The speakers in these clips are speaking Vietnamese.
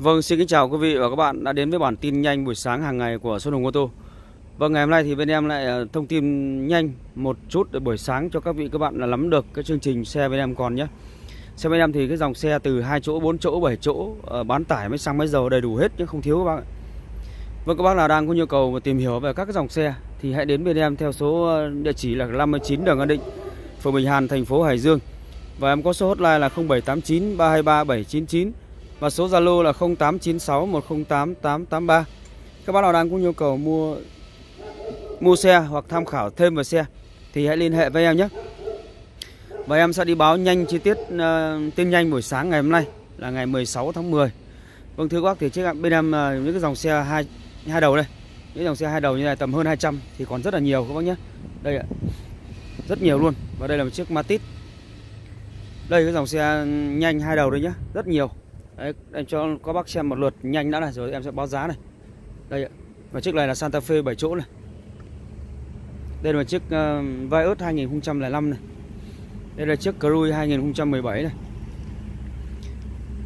Vâng, xin kính chào quý vị và các bạn đã đến với bản tin nhanh buổi sáng hàng ngày của Xuân Hùng ô tô. Vâng, ngày hôm nay thì bên em lại ờ, thông tin nhanh một chút để buổi sáng cho các vị các bạn là nắm được cái chương trình xe bên em còn nhé. Xe bên em thì cái dòng xe từ 2 chỗ, 4 chỗ, 7 chỗ ờ, bán tải mới xăng mới dầu đầy đủ hết chứ không thiếu các bạn. Vâng, các bác nào đang có nhu cầu tìm hiểu về các cái dòng xe thì hãy đến bên em theo số ờ, địa chỉ là 59 Đường An Định, phường Bình Hàn, thành phố Hải Dương. Và em có số hotline là 0789 323 799 và số Zalo là 0896108883 Các bác nào đang có nhu cầu mua mua xe hoặc tham khảo thêm về xe thì hãy liên hệ với em nhé. Và em sẽ đi báo nhanh chi tiết uh, tin nhanh buổi sáng ngày hôm nay là ngày 16 tháng 10. Vâng thưa các bác thì trước bên em uh, những cái dòng xe hai hai đầu đây. Những dòng xe hai đầu như này tầm hơn 200 thì còn rất là nhiều các bác nhé. Đây ạ. Rất nhiều luôn. Và đây là một chiếc Matiz. Đây cái dòng xe nhanh hai đầu đây nhá, rất nhiều. Đấy, em cho các bác xem một lượt nhanh đã này rồi em sẽ báo giá này. Đây ạ. Và chiếc này là Santa Fe 7 chỗ này. Đây là chiếc uh, Vios 2005 này. Đây là chiếc Cruise 2017 này.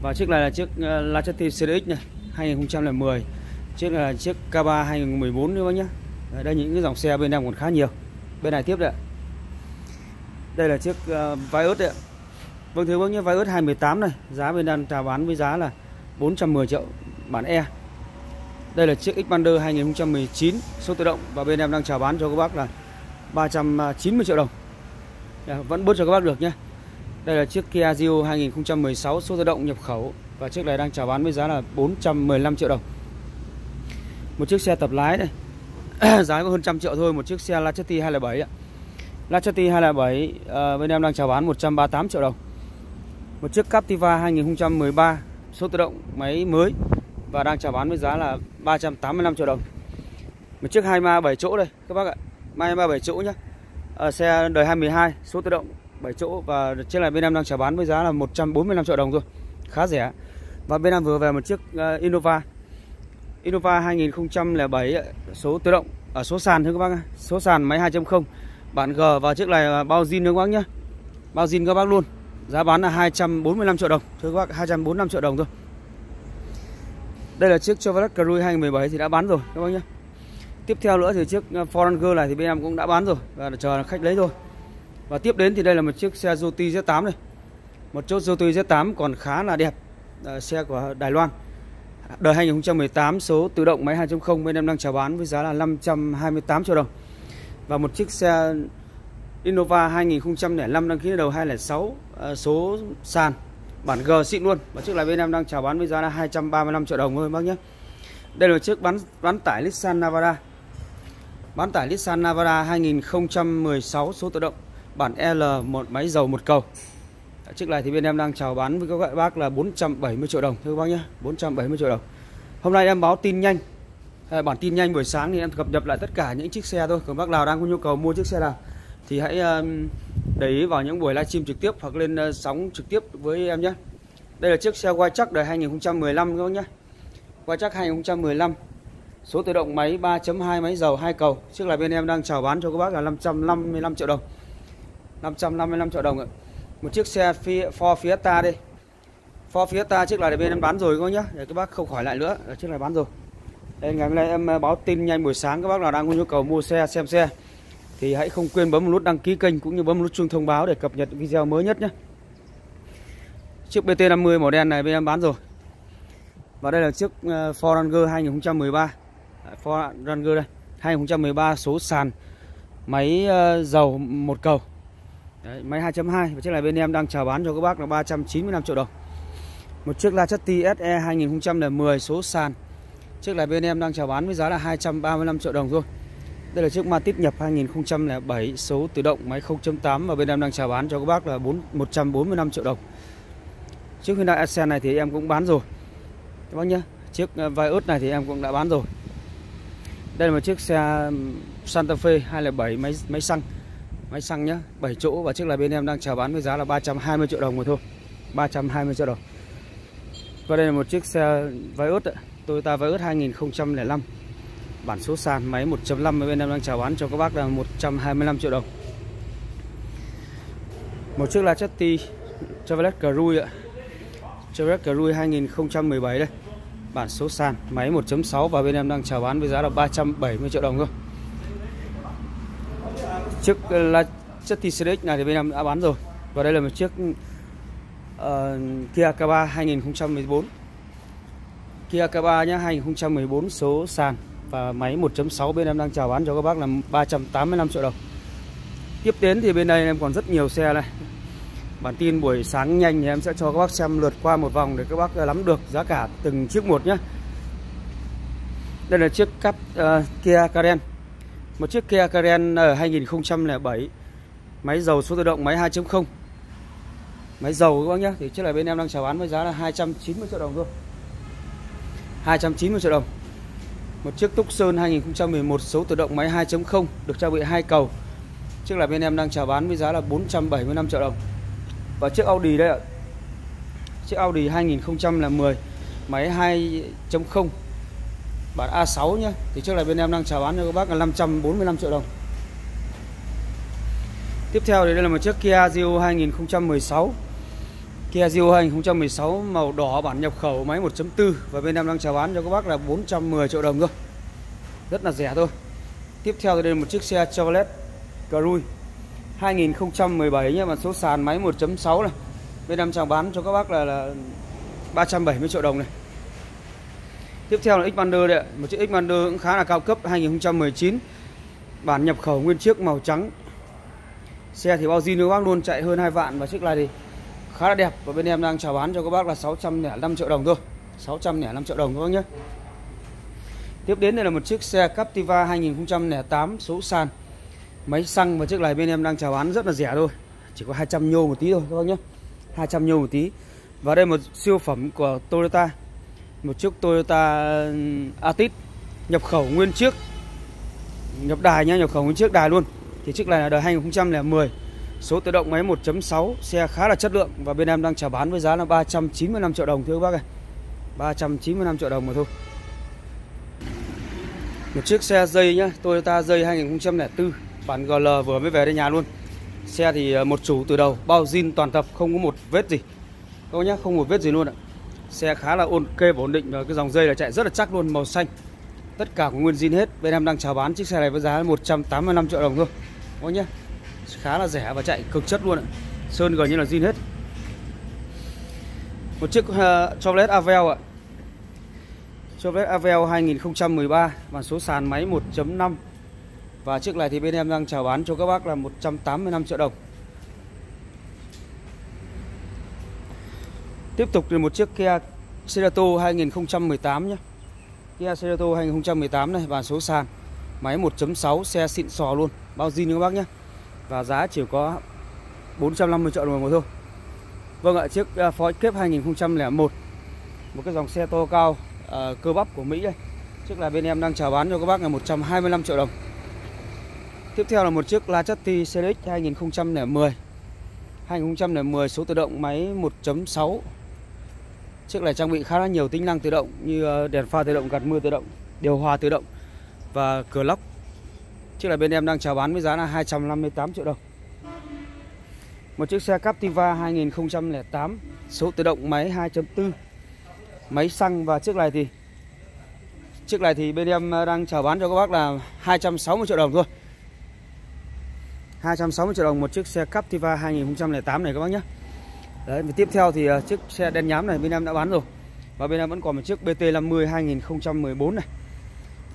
Và chiếc này là chiếc ờ, uh, Lacetti CDX này, 2010. Chiếc này là chiếc K3 2014 nữa nhá. Đây, đây những cái dòng xe bên em còn khá nhiều. Bên này tiếp đây. Đây là chiếc uh, Vios đấy ạ. Vâng thưa bác nhé, Vios 218 này, giá bên đang chào bán với giá là 410 triệu bản E. Đây là chiếc Xpander 2019 số tự động và bên em đang chào bán cho các bác là 390 triệu đồng. Dạ, vẫn bớt cho các bác được nhé. Đây là chiếc Kia Rio 2016 số tự động nhập khẩu và chiếc này đang chào bán với giá là 415 triệu đồng. Một chiếc xe tập lái này. giá có hơn trăm triệu thôi, một chiếc xe Lacetti 207 ạ. Lacetti 207 uh, bên em đang chào bán 138 triệu đồng. Một chiếc Captiva 2013 số tự động máy mới và đang chào bán với giá là 385 triệu đồng. Một chiếc Hilma 7 chỗ đây các bác ạ. Hilma 7 chỗ nhé. À, ờ, xe đời 2012 số tự động 7 chỗ và chiếc này bên em đang chào bán với giá là 145 triệu đồng thôi. Khá rẻ. Và bên em vừa về một chiếc uh, Innova. Innova 2007 số tự động ở số sàn thưa các bác. ạ Số sàn máy 2.0 bản G và chiếc này bao zin các bác nhá Bao zin các bác luôn. Giá bán là 245 triệu đồng. Thưa các bác 245 triệu đồng thôi. Đây là chiếc Chevrolet Cruze 2017 thì đã bán rồi các bác nhé. Tiếp theo nữa thì chiếc ờ, Ford Ranger này thì bên em cũng đã bán rồi Và chờ khách lấy thôi. Và tiếp đến thì đây là một chiếc xe Yoti Z8 này. Một chiếc Yoti Z8 còn khá là đẹp à, Xe của Đài Loan. Đời 2018 số tự động máy 2.0 bên em đang chào bán với giá là 528 triệu đồng. Và một chiếc xe Innova 2005 đăng ký đầu 206 à, ờ, số sàn bản G xịn luôn. Và chiếc này bên em đang chào bán với giá là 235 triệu đồng thôi bác nhé. Đây là chiếc bán bán tải Nissan Navara. Bán tải Nissan Navara 2016 số tự động bản L một máy dầu một cầu. Chiếc này thì bên em đang chào bán với các bác là 470 triệu đồng thưa các bác nhé 470 triệu đồng. Hôm nay em báo tin nhanh bản tin nhanh buổi sáng thì em cập nhật lại tất cả những chiếc xe thôi. Còn bác nào đang có nhu cầu mua chiếc xe nào thì hãy um, để ý vào những buổi livestream trực tiếp hoặc lên uh, sóng trực tiếp với em nhé. Đây là chiếc xe quay chắc đời 2015 các bác nhé. Quay chắc 2015. Số tự động máy 3.2 máy dầu hai cầu. Chiếc là bên em đang chào bán cho các bác là 555 triệu đồng. 555 triệu đồng ạ. Một chiếc xe Ford Fiesta đây. Ford Fiesta chiếc này bên em bán rồi các bác nhé. Để các bác không khỏi lại nữa. Chiếc này bán rồi. Đây, ngày hôm nay em uh, báo tin nhanh buổi sáng các bác nào đang có nhu cầu mua xe, xem xe thì hãy không quên bấm nút đăng ký kênh cũng như bấm nút chuông thông báo để cập nhật video mới nhất nhé. Chiếc BT50 màu đen này bên em bán rồi. Và đây là chiếc ờ, Ford Ranger 2013. Ford Ranger đây, 2013 số sàn máy ờ, dầu một cầu. Đấy, máy 2.2 và chiếc này bên em đang chào bán cho các bác là 395 triệu đồng. Một chiếc Lacetti SE 2010 số sàn. Chiếc này bên em đang chào bán với giá là 235 triệu đồng thôi. Đây là chiếc Matiz nhập 2007 số tự động máy 0.8 và bên em đang chào bán cho các bác là 4 145 triệu đồng. Chiếc Hyundai Accent này thì em cũng bán rồi. Các bác nhé. Chiếc ờ, Vios này thì em cũng đã bán rồi. Đây là một chiếc xe Santa Fe 207 máy máy xăng. Máy xăng nhá, 7 chỗ và chiếc là bên em đang chào bán với giá là 320 triệu đồng mà thôi. 320 triệu đồng. Và đây là một chiếc xe Vios Toyota Vios 2005 Bản số sàn máy 1.5 bên em đang chào bán cho các bác là 125 triệu đồng. Một chiếc là chất Chevrolet Cruze ạ. Chevrolet Cruze 2017 đây. Bản số sàn Máy 1.6 và bên em đang chào bán với giá là 370 triệu đồng thôi. Chiếc là chất TCX này thì bên em đã bán rồi. Và đây là một chiếc uh, Kia K3 2014 Kia K3 nhá 2014 số sàn và máy 1.6 bên em đang chào bán cho các bác là 385 triệu đồng. Tiếp đến thì bên đây em còn rất nhiều xe này. Bản tin buổi sáng nhanh thì em sẽ cho các bác xem lượt qua một vòng để các bác nắm được giá cả từng chiếc một nhé. Đây là chiếc cắp uh, Kia Karen Một chiếc Kia Karen ở 2007 Máy dầu số tự động máy 2.0 Máy dầu các bác nhé Thì chiếc này bên em đang chào bán với giá là 290 triệu đồng thôi. 290 triệu đồng một chiếc Tucson 2011 số tự động máy 2.0 được trang bị hai cầu. Chiếc là bên em đang chào bán với giá là 475 triệu đồng. Và chiếc Audi đây ạ. Chiếc Audi 2010 Máy 2.0 Bản A6 nhé Thì chiếc là bên em đang chào bán cho các bác là 545 triệu đồng. Tiếp theo thì đây là một chiếc Kia Rio 2016 Kia Rio 2016 màu đỏ bản nhập khẩu máy 1.4 và bên em đang chào bán cho các bác là 410 triệu đồng thôi. Rất là rẻ thôi. Tiếp theo đây là một chiếc xe Chevrolet Cruze 2017 nhé, mà số sàn máy 1.6 này. Bên em chào bán cho các bác là, là 370 triệu đồng này. Tiếp theo là Xpander đây, một chiếc Xpander cũng khá là cao cấp 2019. Bản nhập khẩu nguyên chiếc màu trắng. Xe thì bao zin các bác luôn chạy hơn 2 vạn và chiếc này thì khá là đẹp. Và bên em đang chào bán cho các bác là 605 triệu đồng thôi. 605 triệu đồng các bác nhé. Tiếp đến đây là một chiếc xe Captiva 2008 số sàn. Máy xăng và chiếc này bên em đang chào bán rất là rẻ thôi. Chỉ có 200 nhô một tí thôi các bác nhé. 200 nhô một tí. Và đây một siêu phẩm của Toyota. Một chiếc Toyota atit Nhập khẩu nguyên chiếc. Nhập đài nhá, nhập khẩu nguyên chiếc đài luôn. Thì chiếc này là đời 2010 Số tự động máy 1.6 Xe khá là chất lượng Và bên em đang chào bán với giá là 395 triệu đồng, thưa các bác ơi 395 triệu đồng mà thôi. Một chiếc xe dây nhá, Toyota dây 2004 Bản GL vừa mới về đến nhà luôn. Xe thì ờ, một chủ từ đầu, Bao zin toàn tập, không có một vết gì. Các nhá, không một vết gì luôn ạ. Xe khá là ok và ổn định, Và cái dòng dây là chạy rất là chắc luôn, màu xanh. Tất cả có nguyên zin hết, Bên em đang chào bán chiếc xe này với giá 185 triệu đồng thôi. Các nhá khá là rẻ và chạy cực chất luôn ạ. Sơn gần như là zin hết. Một chiếc uh, Chevrolet Aveo ạ. Chevrolet Aveo 2013 bản số sàn máy 1.5 và chiếc này thì bên em đang chào bán cho các bác là 185 triệu đồng. Tiếp tục là một chiếc Kia Cerato 2018 nhé. Kia Cerato 2018 này bản số sàn Máy 1.6 xe xịn sò luôn. Bao zin các bác nhé và giá chỉ có 450 triệu đồng một thôi Vâng ạ chiếc à, Ford Escape 2001 một cái dòng xe to cao uh, cơ bắp của Mỹ đây. Chiếc là bên em đang chào bán cho các bác là 125 triệu đồng. Tiếp theo là một chiếc Lachati CX 2010 2010 số tự động máy 1.6 Chiếc này trang bị khá là nhiều tính năng tự động như à, đèn pha tự động, gạt mưa tự động, điều hòa tự động và cửa lóc. Chiếc này bên em đang chào bán với giá là 258 triệu đồng. Một chiếc xe Captiva 2008 Số tự động máy 2.4 Máy xăng. Và chiếc này thì Chiếc này thì bên em đang chào bán cho các bác là 260 triệu đồng thôi. 260 triệu đồng một chiếc xe Captiva 2008 này các bác nhé. Đấy, và tiếp theo thì ờ, chiếc xe đen nhám này bên em đã bán rồi. Và bên em vẫn còn một chiếc BT50 2014 này.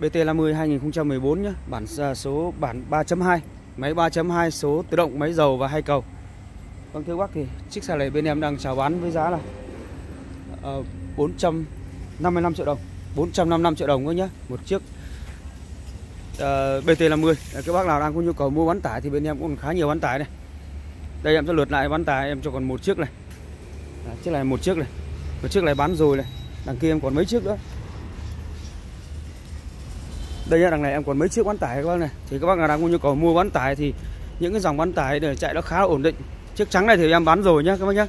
BT50 2014 nhé Bản số bản 3.2 Máy 3.2 số tự động máy dầu và hai cầu. Vâng thưa bác thì chiếc xe này bên em đang chào bán với giá là ờ, uh, 455 triệu đồng 455 triệu đồng thôi nhé Một chiếc ờ, uh, BT50 Các bác nào đang có nhu cầu mua bán tải thì bên em cũng còn khá nhiều bán tải này. Đây em sẽ lượt lại bán tải em cho còn một chiếc này. À, Chiếc này một chiếc này. Một chiếc này bán rồi này. Đằng kia em còn mấy chiếc nữa đây nhá, đằng này em còn mấy chiếc bán tải các bác này. Thì các bác nào đang có nhu cầu mua bán tải thì những cái dòng bán tải để chạy nó khá là ổn định. Chiếc trắng này thì em bán rồi nhá các bác nhé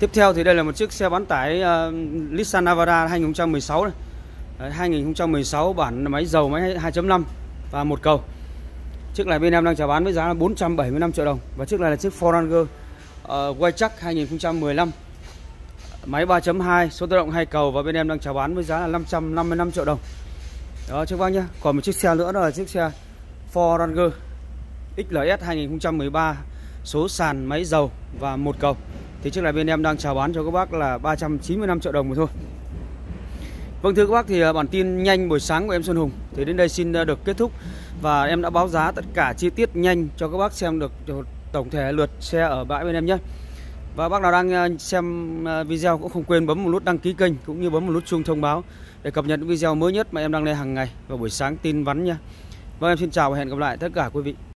tiếp theo thì đây là một chiếc xe bán tải uh, Nissan Navara 2016 này. Đấy, 2016 bản máy dầu máy 2.5 và một cầu. Chiếc này bên em đang chào bán với giá là 475 triệu đồng. Và chiếc này là chiếc Ford Ranger uh, Waytrack 2015 Máy 3.2 số tự động hai cầu và bên em đang chào bán với giá là 555 triệu đồng. Đó các bác nhá. Còn một chiếc xe nữa, đó là chiếc xe Ford Ranger XLS 2013 Số sàn, máy dầu và một cầu. Thì chiếc này bên em đang chào bán cho các bác là 395 triệu đồng mà thôi. Vâng thưa các bác, thì à, bản tin nhanh buổi sáng của em Xuân Hùng thì đến đây xin à, được kết thúc. Và em đã báo giá tất cả chi tiết nhanh cho các bác xem được tổng thể lượt xe ở bãi bên em nhé. Và bác nào đang ờ, xem ờ, video cũng không quên bấm một nút đăng ký kênh cũng như bấm một nút chuông thông báo để cập nhật những video mới nhất mà em đăng lên hàng ngày vào buổi sáng tin vắn nha. Vâng em xin chào và hẹn gặp lại tất cả quý vị.